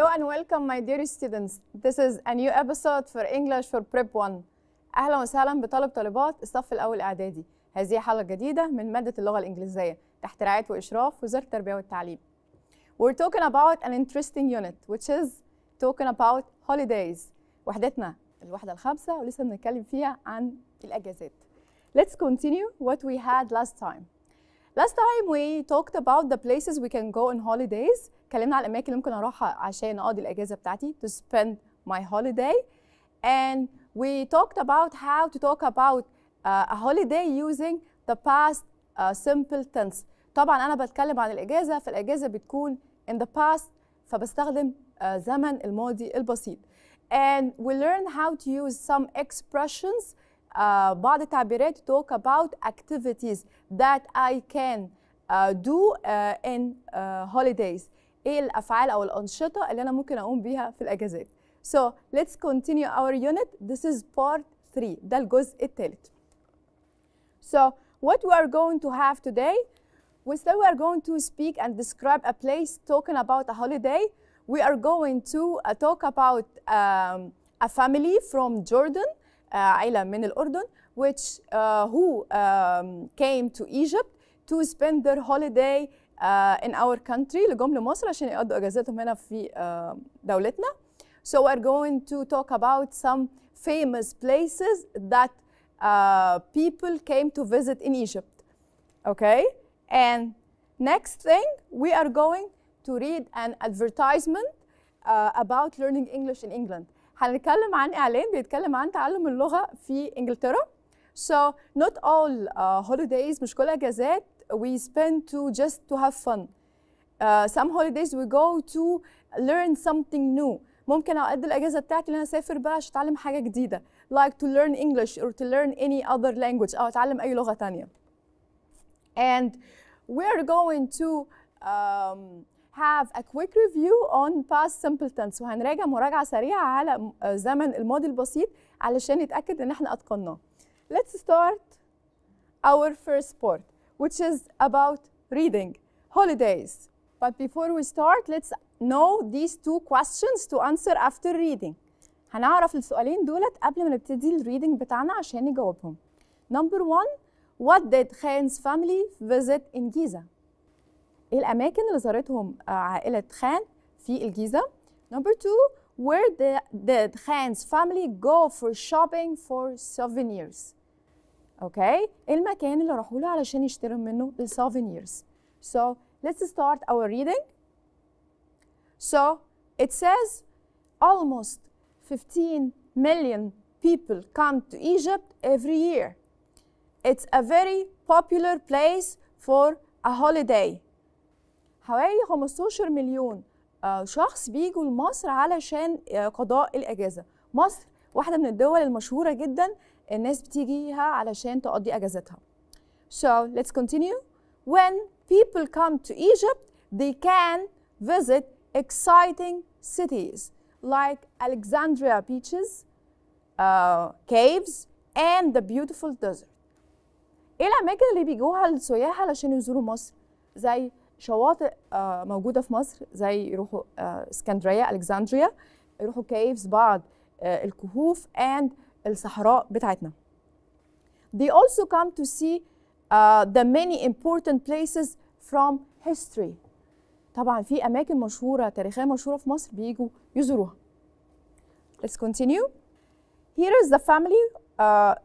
Hello and welcome my dear students. This is a new episode for English for Prep 1. أهلا وسهلا بطلب طالبات الصف الأول الإعدادي. هذه حلقة جديدة من مادة اللغة الإنجليزية تحت رعاية وإشراف وزارة التربية والتعليم. We're talking about an interesting unit which is talking about holidays. وحدتنا الوحدة الخامسة ولسه بنتكلم فيها عن الأجازات. Let's continue what we had last time. Last time we talked about the places we can go on holidays. اتكلمنا على الأماكن اللي ممكن أروحها عشان أقضي الأجازة بتاعتي to spend my holiday. And we talked about how to talk about uh, a holiday using the past uh, simple tense. طبعا أنا بتكلم عن الأجازة فالأجازة بتكون in the past فبستخدم uh, زمن الماضي البسيط. And we learn how to use some expressions uh, بعض التعبيرات to talk about activities that I can uh, do uh, in uh, holidays. ايه الافعال او الانشطه اللي انا ممكن اقوم بيها في الاجازات. So let's continue our unit. This is part 3. ده الجزء الثالث. So what we are going to have today, we still we are going to speak and describe a place talking about a holiday. We are going to uh, talk about um, a family from Jordan, uh, عائلة من الأردن, which uh, who um, came to Egypt to spend their holiday uh, in our country اللي جم لمصر عشان يقضوا اجازتهم هنا في uh, دولتنا. So we're going to talk about some famous places that uh, people came to visit in Egypt. Okay? And next thing, we are going to read an advertisement uh, about learning English in England. هنتكلم عن إعلان بيتكلم عن تعلم اللغة في إنجلترا. So not all uh, holidays مش كل أجازات we spend to just to have fun. Uh, some holidays we go to learn something new. ممكن أقضي الأجازة بتاعتي إن أنا أسافر بقى عشان أتعلم حاجة جديدة. Like to learn English or to learn any other language أو أتعلم أي لغة تانية. And we're going to um, have a quick review on past simple tense وهنراجع مراجعة سريعة على زمن الماضي البسيط علشان نتأكد إن احنا أتقناه. Let's start our first part which is about reading holidays. But before we start let's know these two questions to answer after reading. هنعرف السؤالين دولت قبل ما نبتدي الريدنج بتاعنا عشان نجاوبهم. Number one, what did Khan's family visit in Giza? ايه الأماكن اللي زارتهم عائلة خان في الجيزة؟ Number two, where did Khan's family go for shopping for souvenirs? اوكي okay. المكان اللي راحوا له علشان يشتروا منه السوفينيرز so let's start our reading so it says almost 15 million people come to Egypt every year it's a very popular place for a holiday حوالي 15 مليون شخص بيجوا لمصر علشان قضاء الأجازة مصر واحدة من الدول المشهورة جدا الناس بتيجيها علشان تقضي إجازتها. So let's continue. When people come to Egypt, they can visit exciting cities like Alexandria beaches, uh, caves, and the beautiful desert. إيه الأماكن اللي بيجوها السياح علشان يزوروا مصر؟ زي شواطئ uh, موجودة في مصر زي يروحوا uh, اسكندرية ألكسندريا يروحوا كيفز بعض uh, الكهوف and الصحراء بتاعتنا. They also come to see uh, the many important places from history. طبعا في أماكن مشهورة تاريخية مشهورة في مصر بيجوا يزوروها. Let's continue. Here is the family. Uh,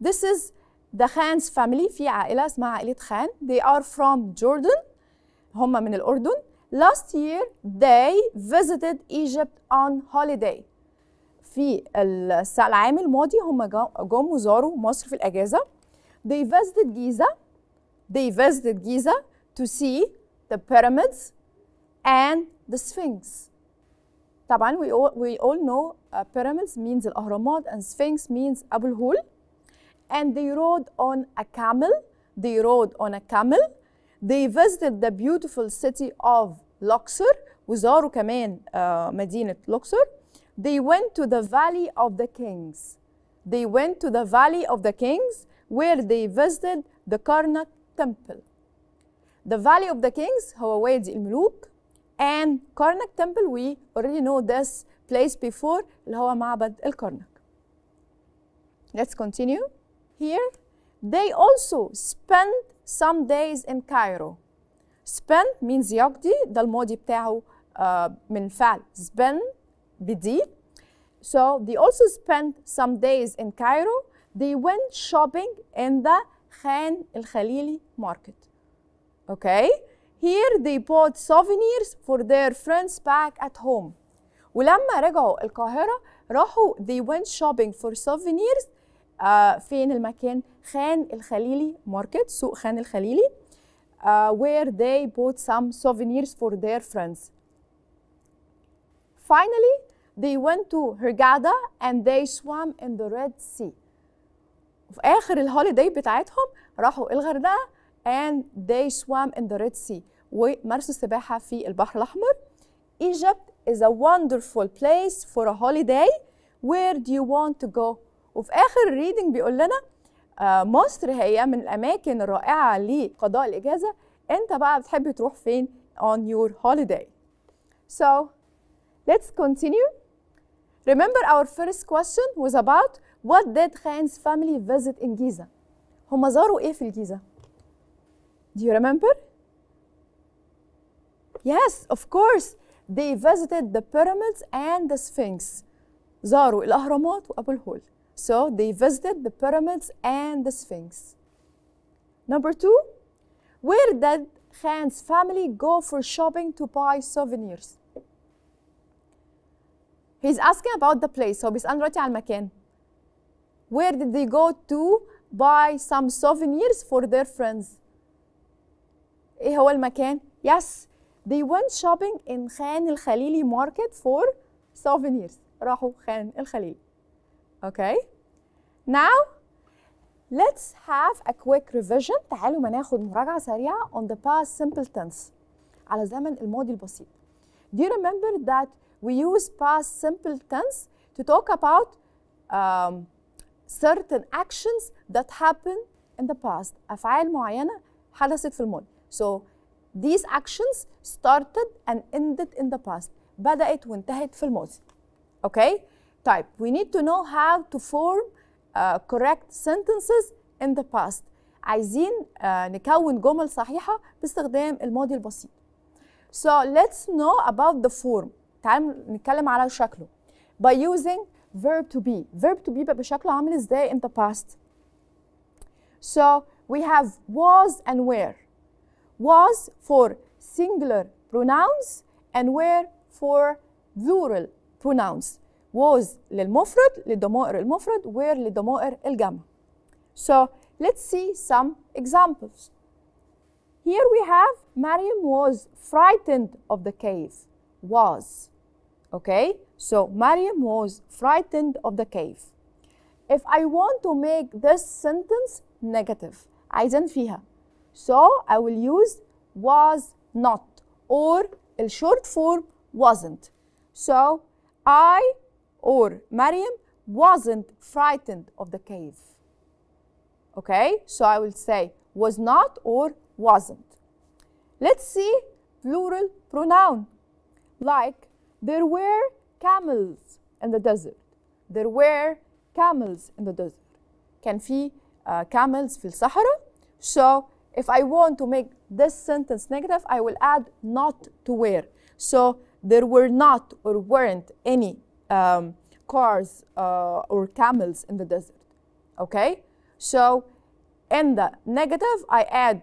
this is the Khan's family. في عائلة اسمها عائلة خان. They are from Jordan. هم من الأردن. Last year they visited Egypt on holiday. في العام الماضي هم جم وزاروا مصر في الأجازة. They visited Giza. They visited Giza to see the pyramids and the Sphinx. طبعا we all, we all know uh, pyramids means الأهرامات and Sphinx means أبو الهول. And they rode on a camel. They rode on a camel. They visited the beautiful city of Luxor. وزاروا كمان uh, مدينة لوكسور. They went to the Valley of the Kings. They went to the Valley of the Kings where they visited the Karnak Temple. The Valley of the Kings هو وادي الملوك and Karnak temple we already know this place before اللي هو معبد الكرنك let's continue here they also spend some days in Cairo spend means يقضي ده الماضي بتاعه uh, من فعل spend بدي so they also spent some days in Cairo they went shopping in the Khan el-Khalili market okay here they bought souvenirs for their friends back at home ولما رجعوا القاهرة راحوا they went shopping for souvenirs uh, فين المكان خان الخليلي ماركت سوق خان الخليلي uh, where they bought some souvenirs for their friends finally they went to Hurghada and they swam in the Red Sea وفي آخر الهوليداي بتاعتهم راحوا الغردقة and they swam in the Red Sea ومارسوا السباحة في البحر الأحمر Egypt is a wonderful place for a holiday where do you want to go وفي آخر الريدنج بيقول لنا آه مصر هي من الأماكن الرائعة لقضاء الإجازة أنت بقى بتحب تروح فين on your holiday so let's continue remember our first question was about what did Khan's family visit in Giza هم زاروا إيه في الجيزة do you remember yes of course they visited the pyramids and the Sphinx زاروا الأهرامات وأبو الهول so they visited the pyramids and the Sphinx number two where did Khan's family go for shopping to buy souvenirs he's asking about the place هو بيسأل دلوقتي على المكان where did they go to buy some souvenirs for their friends ايه هو المكان yes they went shopping in خان الخليلي market for souvenirs راحوا خان الخليلي okay now let's have a quick revision تعالوا ما ناخد مراجعة سريعة on the past simple tense على زمن الماضي البسيط do you remember that we use past simple tense to talk about um, certain actions that happen in the past أفعال معينة حدثت في الماضي so these actions started and ended in the past بدأت وانتهت في الماضي okay طيب we need to know how to form uh, correct sentences in the past عايزين uh, نكون جمل صحيحة باستخدام الماضي البسيط so let's know about the form تعالوا نتكلم على شكله by using verb to be verb to be بقى بشكله عامل ازاي in the past so we have was and were was for singular pronouns and were for plural pronouns was للمفرد للضمائر المفرد were للضمائر الجمع so let's see some examples here we have Mariam was frightened of the cave was okay so Mariam was frightened of the cave if I want to make this sentence negative عايزين فيها so I will use was not or the short form wasn't so I or Mariam wasn't frightened of the cave okay so I will say was not or wasn't let's see plural pronoun like there were camels in the desert there were camels in the desert كان في uh, camels في الصحراء so if I want to make this sentence negative I will add not to where so there were not or weren't any um, cars uh, or camels in the desert okay so in the negative I add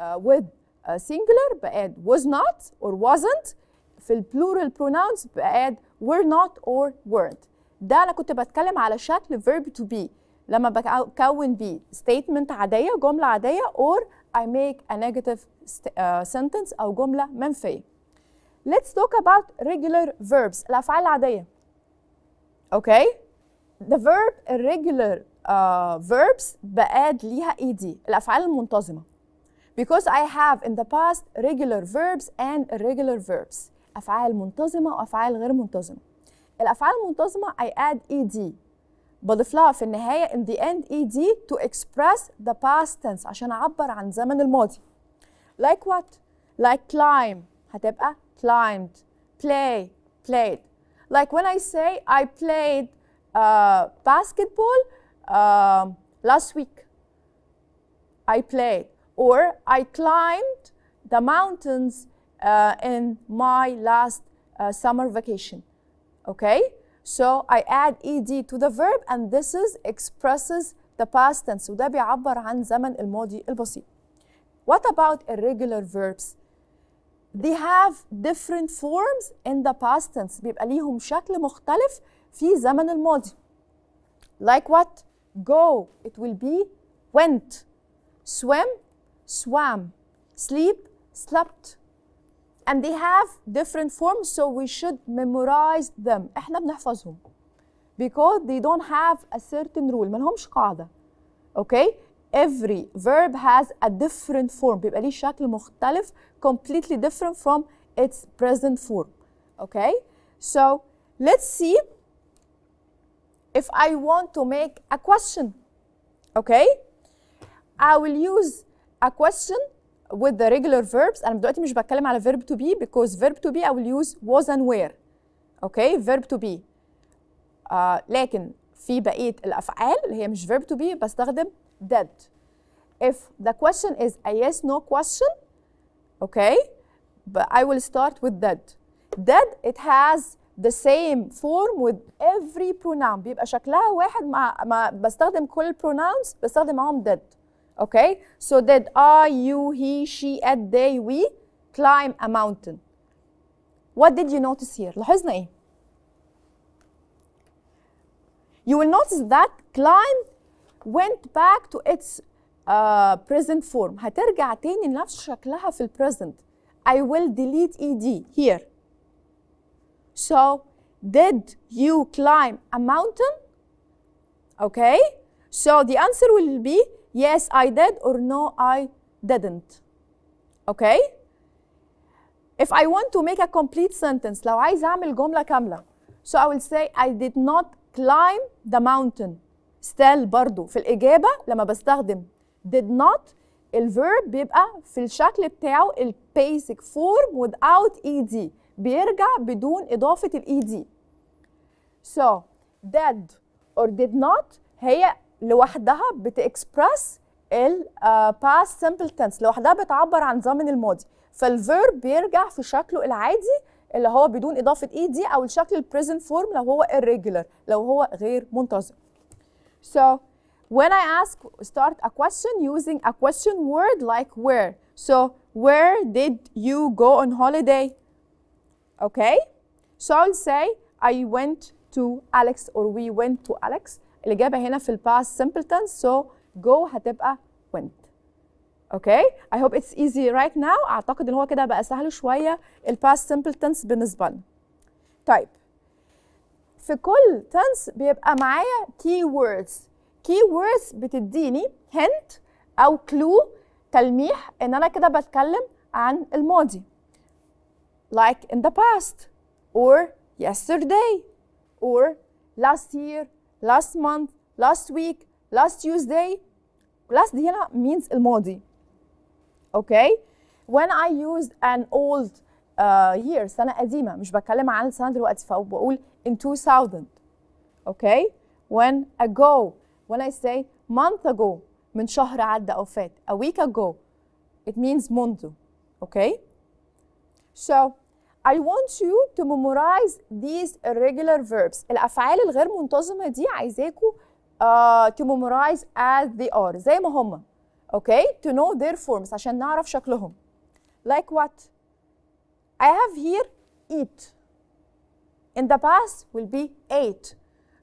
uh, with a singular بأد was not or wasn't في البلورال pronouns بأد were not or weren't ده أنا كنت بتكلم على شكل verb to be لما بكون بيه statement عادية جملة عادية or I make a negative uh, sentence أو جملة منفية Let's talk about regular verbs الأفعال العادية okay the verb irregular uh, verbs بأد ليها ed الأفعال المنتظمة because I have in the past regular verbs and irregular verbs أفعال منتظمة وأفعال غير منتظمة الأفعال المنتظمة I add ed بضيف لها في النهاية in the end ed to express the past tense عشان أعبر عن زمن الماضي like what like climb هتبقى climbed play played like when i say i played uh, basketball um, last week i played or i climbed the mountains uh, in my last uh, summer vacation okay so i add ed to the verb and this is expresses the past tense وده بيعبر عن زمن الماضي البسيط what about irregular verbs they have different forms in the past tense بيبقى ليهم شكل مختلف في زمن الماضي like what go it will be went swim swam sleep slept and they have different forms so we should memorize them احنا بنحفظهم because they don't have a certain rule ما لهمش قاعدة okay every verb has a different form بيبقى ليه شكل مختلف completely different from its present form okay so let's see if I want to make a question okay I will use a question with the regular verbs انا دلوقتي مش بتكلم على verb to be because verb to be I will use was and were okay verb to be آه لكن في بقيه الافعال اللي هي مش verb to be بستخدم did if the question is a yes no question okay but I will start with did did it has the same form with every pronoun بيبقى شكلها واحد مع, مع بستخدم كل pronouns بستخدم معاهم did okay so did I you he she it they we climb a mountain what did you notice here لاحظنا ايه you will notice that climb went back to its uh, present form هترجع تاني لنفس شكلها في البريزنت I will delete ed here so did you climb a mountain okay so the answer will be yes I did or no I didn't okay if I want to make a complete sentence لو عايز اعمل جملة كاملة so I will say I did not climb the mountain still برضو في الإجابة لما بستخدم did not الverb بيبقى في الشكل بتاعه ال basic form without ed بيرجع بدون إضافة ال ed. So did or did not هي لوحدها بتexpress ال uh, past simple tense لوحدها بتعبر عن زمن الماضي. فالverb بيرجع في شكله العادي اللي هو بدون إضافة ed أو الشكل ال present form لو هو irregular لو هو غير منتظم. So when I ask, start a question using a question word like where. So where did you go on holiday? Okay. So I'll say I went to Alex or we went to Alex. الإجابة هنا في ال past simple tense. So go هتبقى went. Okay. I hope it's easy right now. أعتقد إن هو كده بقى سهل شوية ال past simple tense بالنسبة لنا. طيب. في كل تنس بيبقى معايا key words key words بتديني hint أو clue تلميح إن أنا كده بتكلم عن الماضي like in the past or yesterday or last year last month last week last Tuesday last دي هنا means الماضي okay when I used an old uh, year سنة قديمة مش بتكلم عن السنة دلوقتي فبقول in 2000 okay when ago when I say month ago من شهر عدى أو فات a week ago it means منذ okay so I want you to memorize these irregular verbs الأفعال الغير منتظمة دي عايزاكم uh, to memorize as they are زي ما هم okay to know their forms عشان نعرف شكلهم like what I have here eat in the past will be ate.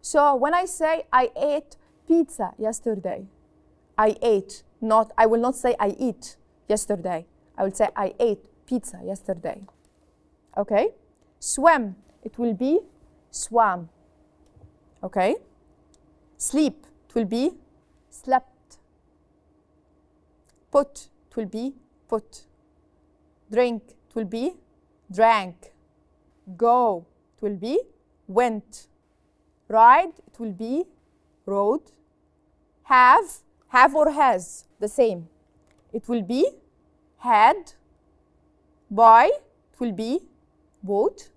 So when I say I ate pizza yesterday, I ate, not, I will not say I eat yesterday. I will say I ate pizza yesterday. Okay? Swim, it will be swam. Okay? Sleep, it will be slept. Put, it will be put. Drink, it will be drank. Go, it will be went. Ride, it will be rode Have, have or has, the same. It will be had. Buy, it will be bought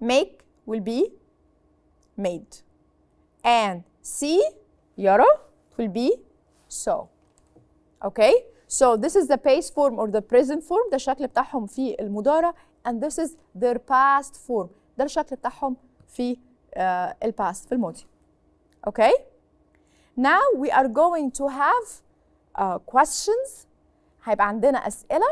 make will be made and see يرى will be saw okay so this is the past form or the present form ده الشكل بتاعهم في المضارع and this is their past form ده الشكل بتاعهم في uh, الباست في الماضي okay now we are going to have uh, questions هيبقى عندنا أسئلة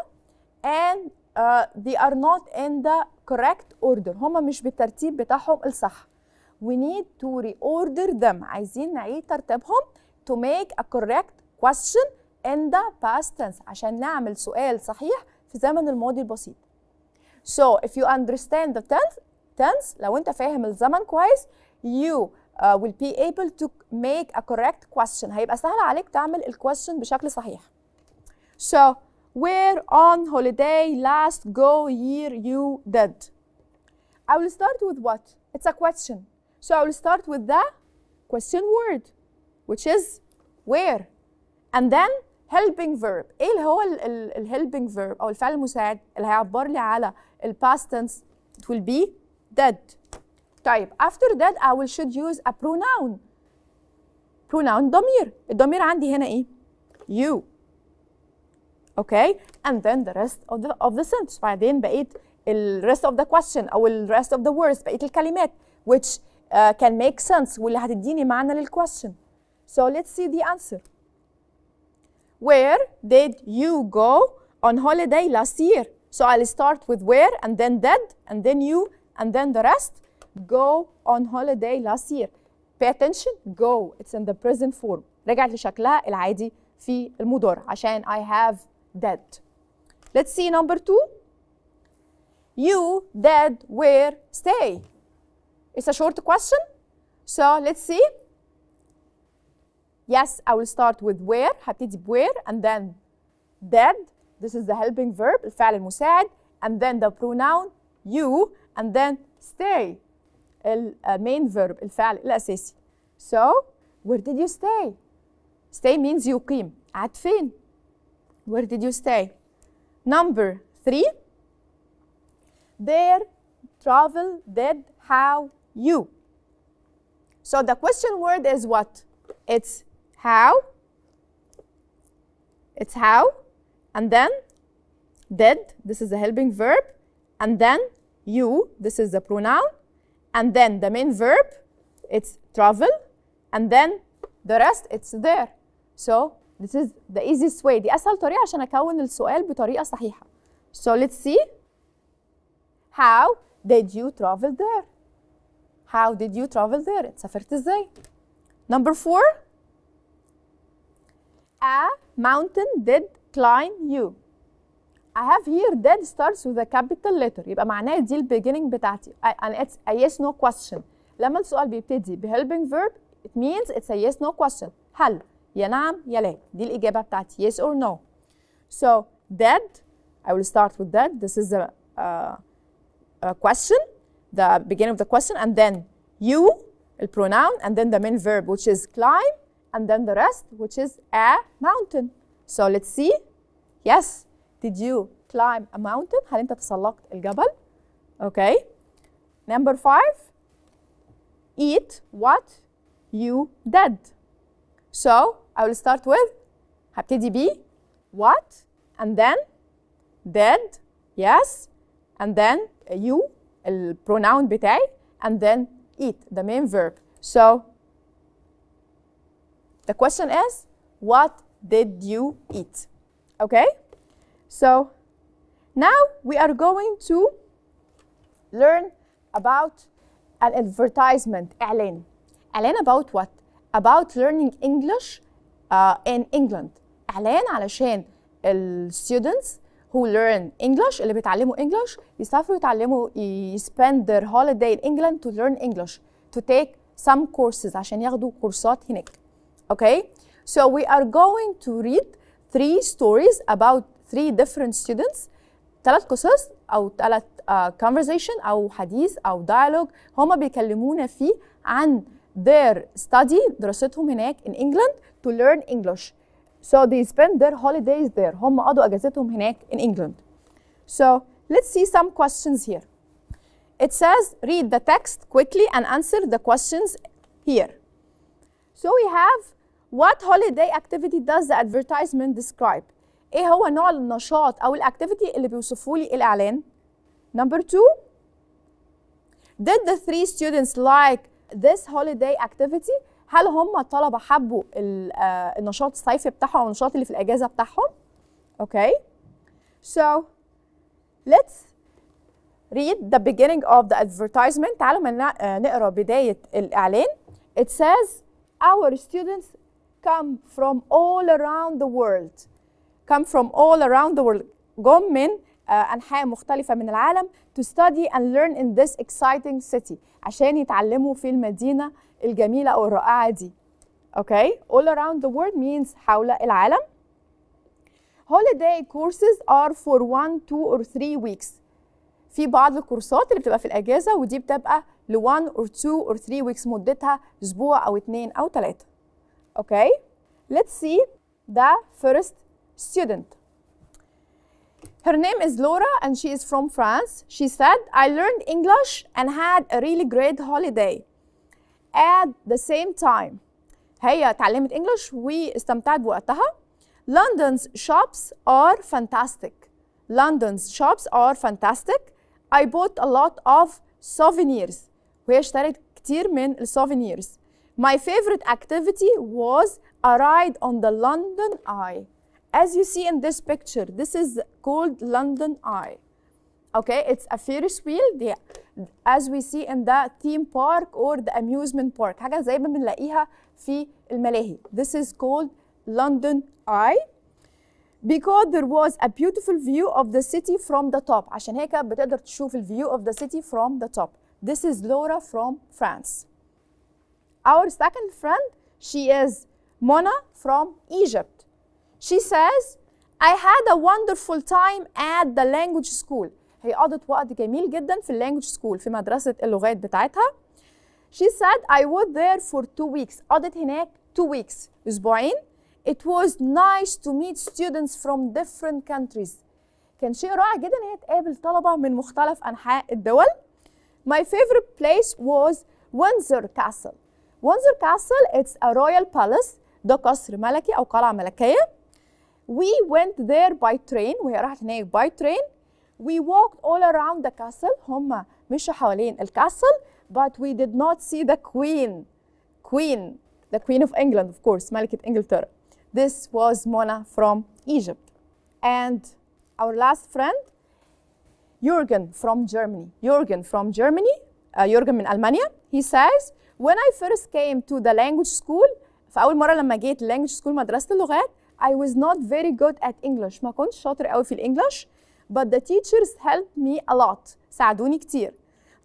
and uh, they are not in the correct order هما مش بالترتيب بتاعهم الصح we need to reorder them عايزين نعيد ترتيبهم to make a correct question in the past tense عشان نعمل سؤال صحيح في زمن الماضي البسيط so if you understand the tense tense لو انت فاهم الزمن كويس you uh, will be able to make a correct question هيبقى سهل عليك تعمل الكويستشن بشكل صحيح so where on holiday last go year you did I will start with what it's a question so I will start with the question word which is where and then helping verb ايه اللي هو ال ال ال helping verb او الفعل المساعد اللي هيعبر لي على ال past tense it will be did طيب after that I will should use a pronoun pronoun ضمير الضمير عندي هنا ايه you okay and then the rest of the of the sentence بعدين بقيت ال rest of the question او ال rest of the words بقيت الكلمات which uh, can make sense واللي هتديني معنى لل question so let's see the answer where did you go on holiday last year so I'll start with where and then did and then you and then the rest go on holiday last year pay attention go it's in the present form رجعت لشكلها العادي في المضارع عشان I have did let's see number two you did where stay it's a short question so let's see yes I will start with where هبتدي where and then did this is the helping verb الفعل المساعد and then the pronoun you and then stay ال uh, main verb الفعل الأساسي so where did you stay stay means يقيم قعدت فين where did you stay number three their travel did how you so the question word is what it's how it's how and then did this is a helping verb and then you this is the pronoun and then the main verb it's travel and then the rest it's there so this is the easiest way دي اسهل طريقه عشان اكون السؤال بطريقه صحيحه so let's see how did you travel there how did you travel there سافرت ازاي number four a mountain did climb you I have here did starts with a capital letter يبقى معناه دي البيجيننج بتاعتي and it's a yes no question لما السؤال بيبتدي ب helping verb it means it's a yes no question هل يا نعم يا لا دي الإجابة بتاعتي yes or no so did I will start with that this is a, uh, a question the beginning of the question and then you the pronoun and then the main verb which is climb and then the rest which is a mountain so let's see yes did you climb a mountain هل انت تسلقت الجبل okay number five eat what you did so I will start with هبتدي بيه what and then did yes and then you البروناون بتاعي and then eat the main verb so the question is what did you eat okay so now we are going to learn about an advertisement إعلان إعلان about what about learning English uh, in England إعلان علشان ال students who learn English اللي بيتعلموا English يسافروا يتعلموا ي spend their holiday in England to learn English to take some courses عشان ياخدوا كورسات هناك okay so we are going to read three stories about three different students ثلاث قصص او ثلاث uh, conversation او حديث او dialogue هما بيكلمونا فيه عن their study دراستهم هناك in England to learn English so they spend their holidays there هم قضوا اجازتهم هناك in England so let's see some questions here. It says read the text quickly and answer the questions here. So we have what holiday activity does the advertisement describe? إيه هو نوع النشاط أو الاكتيفيتي اللي بيوصفوا لي الاعلان؟ Number two, did the three students like this holiday activity؟ هل هم الطلبة حبوا آه، النشاط الصيفي بتاعهم أو النشاط اللي في الأجازة بتاعهم؟ Okay. So let's read the beginning of the advertisement. تعالوا آه، نقرأ بداية الإعلان. It says our students come from all around the world. Come from all around the world. جم من آه، أنحاء مختلفة من العالم to study and learn in this exciting city عشان يتعلموا في المدينة الجميلة أو الرائعة دي. Okay? All around the world means حول العالم. Holiday courses are for one, two or three weeks. في بعض الكورسات اللي بتبقى في الأجازة ودي بتبقى ل 1 or 2 or 3 weeks مدتها أسبوع أو اتنين أو تلاتة. Okay? Let's see the first student. Her name is Laura and she is from France. She said, I learned English and had a really great holiday. At the same time, هي اتعلمت English واستمتعت بوقتها. London's shops are fantastic. London's shops are fantastic. I bought a lot of souvenirs. وهي اشترت كتير من السوفينيرز. My favorite activity was a ride on the London Eye. As you see in this picture, this is called London Eye. Okay, it's a Ferris wheel دي as we see in the theme park or the amusement park حاجة زي ما بنلاقيها في الملاهي. This is called London Eye because there was a beautiful view of the city from the top عشان هي كانت بتقدر تشوف ال view of the city from the top. This is Laura from France. Our second friend, she is Mona from Egypt. She says, I had a wonderful time at the language school. هي قضت وقت جميل جدا في اللانجوج سكول في مدرسة اللغات بتاعتها. She said I was there for two weeks. قضت هناك two weeks أسبوعين. It was nice to meet students from different countries. كان شيء رائع جدا ان هي تقابل طلبة من مختلف أنحاء الدول. My favorite place was Windsor Castle. Windsor Castle it's a royal palace. ده قصر ملكي أو قلعة ملكية. We went there by train وهي راحت هناك by train. We walked all around the castle. هم مشوا حوالين الكاسل but we did not see the queen. Queen, the queen of England of course, ملكة إنجلترا. This was Mona from Egypt. And our last friend, Jürgen from Germany. Jürgen from Germany, uh, Jürgen من ألمانيا. He says, when I first came to the language school, فأول مرة لما جيت language school مدرسة اللغات, I was not very good at English. ما كنتش شاطر قوي في الإنجليش. But the teachers helped me a lot. ساعدوني كتير.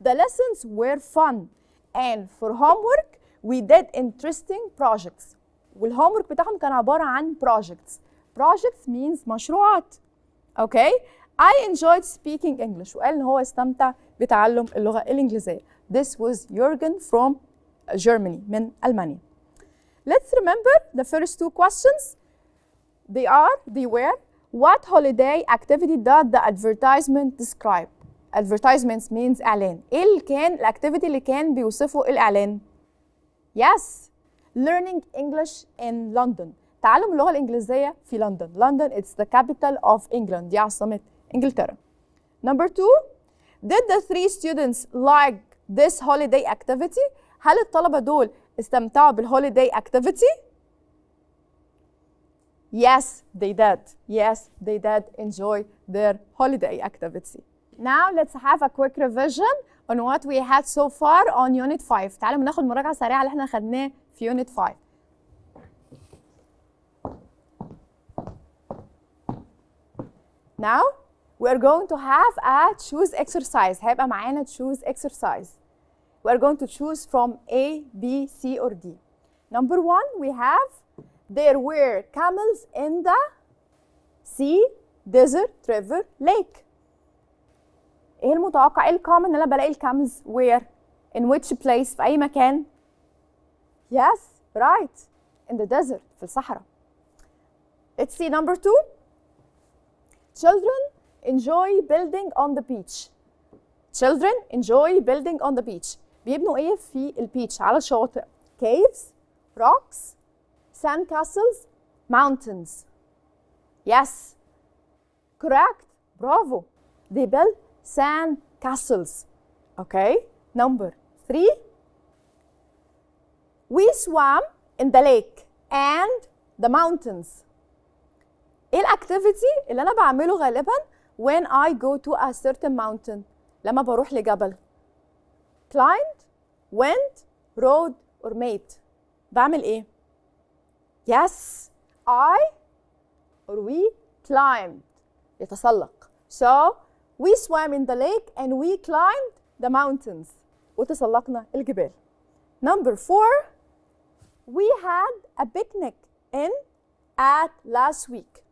The lessons were fun. And for homework, we did interesting projects. والhomework بتاعهم كان عبارة عن projects. Projects means مشروعات. Okay? I enjoyed speaking English. وقال إن هو استمتع بتعلم اللغة الإنجليزية. This was Jürgen from Germany من ألمانيا. Let's remember the first two questions. They are, they were, what holiday activity does the advertisement describe? Advertisements means إعلان. إيه اللي كان الأكتيفيتي اللي كان بيوصفه الإعلان؟ Yes, learning English in London. تعلم اللغة الإنجليزية في لندن. London it's the capital of England. دي عاصمة إنجلترا. Number two, did the three students like this holiday activity? هل الطلبة دول استمتعوا بالهوليداي activity؟ Yes, they did. Yes, they did enjoy their holiday activity. Now let's have a quick revision on what we had so far on Unit 5. تعالوا ناخد مراجعة سريعة اللي احنا خدناه في Unit 5. Now we're going to have a choose exercise. هيبقى معانا choose exercise. We're going to choose from A, B, C, or D. Number one, we have there were camels in the sea, desert, river, lake. ايه المتوقع ايه الكومن ان انا بلاقي الكاملز where in which place في اي مكان yes right in the desert في الصحراء let's see number two children enjoy building on the beach children enjoy building on the beach بيبنوا ايه في البيتش على الشاطئ caves rocks sand castles mountains yes correct bravo they build sand castles okay number three we swam in the lake and the mountains ايه الاكتيفيتي اللي انا بعمله غالبا when I go to a certain mountain لما بروح لجبل climbed went rode or made بعمل ايه yes I or we climbed يتسلق so we swam in the lake and we climbed the mountains وتسلقنا الجبال number four we had a picnic in at last week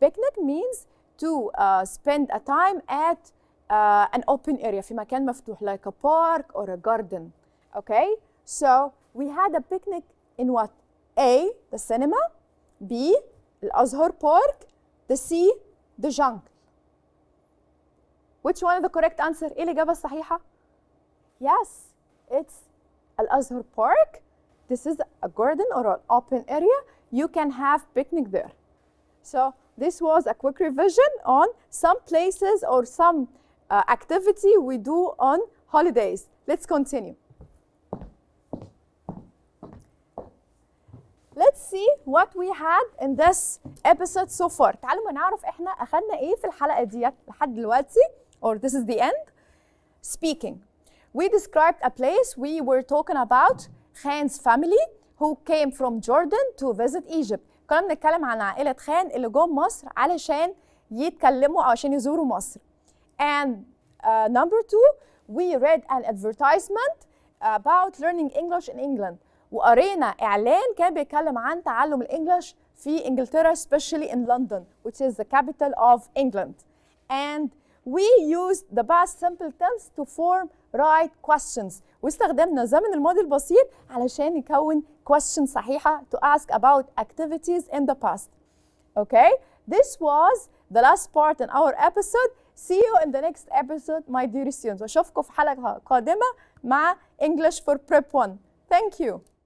picnic means to uh, spend a time at uh, an open area في مكان مفتوح like a park or a garden okay so we had a picnic in what A the cinema B الأزهر park the C the jungle which one is the correct answer ايه الإجابة الصحيحة yes it's الأزهر park this is a garden or an open area you can have picnic there so this was a quick revision on some places or some uh, activity we do on holidays. Let's continue. Let's see what we had in this episode so far. تعالوا نعرف احنا اخذنا ايه في الحلقة ديت لحد دلوقتي or this is the end. Speaking. We described a place we were talking about Khan's family who came from Jordan to visit Egypt. كنا بنتكلم عن عائلة خان اللي جم مصر علشان يتكلموا أو عشان يزوروا مصر. And uh, number two, we read an advertisement about learning English in England. وقرينا إعلان كان بيتكلم عن تعلم الإنجليش في إنجلترا especially in London which is the capital of England. And we used the past simple tense to form right questions واستخدمنا زمن الماضي البسيط علشان نكون questions صحيحة to ask about activities in the past. Okay, this was the last part in our episode. See you in the next episode, my dear students. واشوفكم في حلقة قادمة مع English for Prep 1. Thank you.